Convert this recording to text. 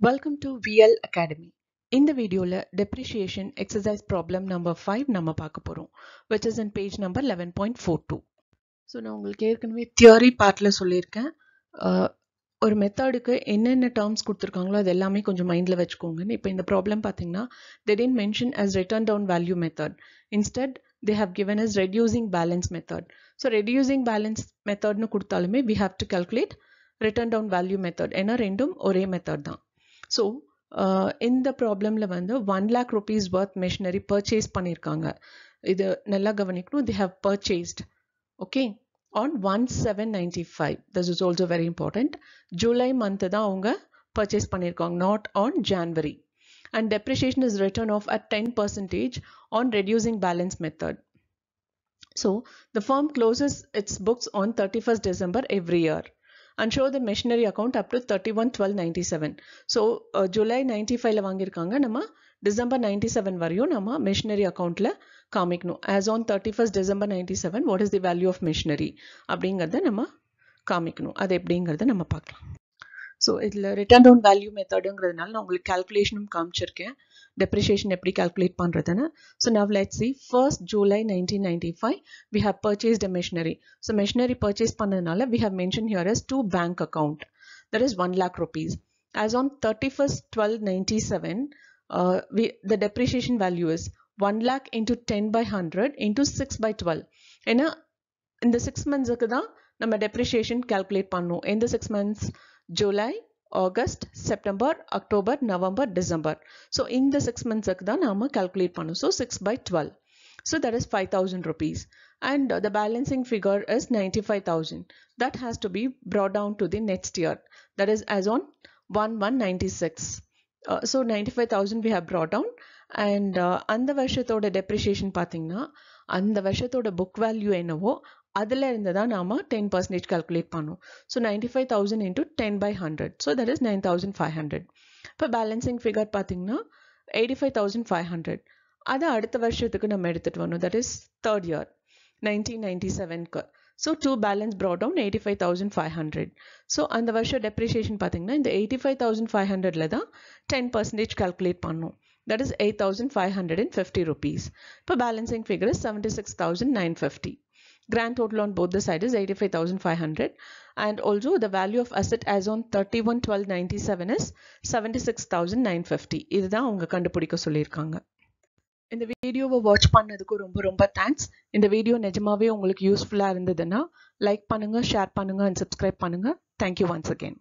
Welcome to VL Academy. இந்த வீடியோல depreciation exercise problem number 5 நம்ம பார்க்க போறோம் which is in page number 11.42. So நான் உங்களுக்கு ஏற்கனவே தியரி பார்ட்டில் சொல்லியிருக்கேன் அஹ், ஒரு மெத்தடுக்கு என்னென்ன டேர்ம்ஸ் கொடுத்துருக்காங்களோ அது எல்லாமே கொஞ்சம் மைண்டில் வச்சுக்கோங்கன்னு இப்போ இந்த ப்ராப்ளம் பார்த்தீங்கன்னா they didn't mention as return down value method. Instead, they have given us reducing balance method. So reducing balance methodனு கொடுத்தாலுமே we have to calculate return down value method ஏன்னா ரெண்டும் ஒரே மெத்தட் தான் ஸோ இந்த ப்ராப்ளம்ல வந்து one lakh rupees worth machinery purchase பண்ணியிருக்காங்க இது நல்லா கவனிக்கணும். The have purchased okay on one seven ninety five this is also very important July month தான் அவங்க பர்ச்சேஸ் பண்ணியிருக்காங்க not on January and depreciation is return off at ten percentage on reducing balance method So the firm closes its books on 31st December and show the machinery account up to thirty one twelve ninety seven so July ninety ஃபைவ்ல வாங்கியிருக்காங்க. நம்ம December ninety seven வரையும் நம்ம machinery அக்கௌண்ட்டில் காமிக்கணும். As on thirty first December ninety seven what is the value of machinery அப்படிங்கிறத நம்ம காமிக்கணும். அது எப்படிங்கிறத நம்ம பார்க்கலாம். ஸோ இதில் ரிட்டர்ன் டவுன் வேல்யூ மெத்தடுங்கிறதுனால நான் உங்களுக்கு கால்குலேஷனும் காமிச்சிருக்கேன். டெப்ரிஷியேஷன் எப்படி கால்குலேட் பண்ணுறதுன்னு so now let see first July nineteen ninety five we have purchased a machinery so machinery purchase பண்ணதுனால we have mention here as to bank account that is one lakh rupees as on 31st 1297 uh, we the depreciation value is 1 lakh into 10 by 100 into 6 by 12 ஏன்னா இந்த six மந்த்ஸுக்கு தான் நம்ம depreciation calculate பண்ணோம். எந்த six months July August September October November December so இந்த six மந்த்ஸுக்கு தான் நாம கால்குலேட் பண்ணோம். So six by twelve so that is five thousand rupees and the balancing figure is ninety five thousand that has to be brought down to the next year. That is as on 1196 uh, so 95000 we have brought down. And uh, அந்த வருஷத்தோட depreciation பார்த்தீங்கன்னா அந்த வருஷத்தோட book value என்னவோ அதில் இருந்து தான் நாம டென் பர்சன்டேஜ் கால்குலேட் பண்ணோம் so ninety five thousand into ten by hundred so that is nine thousand five hundred இப்போ பேலன்சிங் ஃபிகர் பார்த்தீங்கன்னா eighty five thousand five hundred அதை அடுத்த வருஷத்துக்கு நம்ம எடுத்துகிட்டு வரணும். That is third year nineteen ninety செவன்க்கு so to balance brought down eighty five thousand five hundred so அந்த வருஷம் டெப்ரிஷியேஷன் பார்த்தீங்கன்னா இந்த எயிட்டி ஃபைவ் தௌசண்ட் ஃபைவ் ஹண்ட்ரட்ல தான் டென் பர்சன்டேஜ் கால்குலேட் பண்ணோம் that is eight thousand five hundred and fifty rupees இப்போ balancing figure seventy six thousand nine fifty Grand total on both the sides is 85,500 and also the value of asset as on 31 12 97 is 76,950 இதுதான் அவங்க கண்டுபிடிக்க சொல்லியிருக்காங்க. இந்த வீடியோவை watch பண்ணதுக்கு ரொம்ப ரொம்ப தேங்க்ஸ் இந்த வீடியோ நிஜமாவே உங்களுக்கு யூஸ்ஃபுல்லாக இருந்ததுன்னா லைக் பண்ணுங்க ஷேர் பண்ணுங்க அண்ட் சப்ஸ்கிரைப் பண்ணுங்க. Thank you once again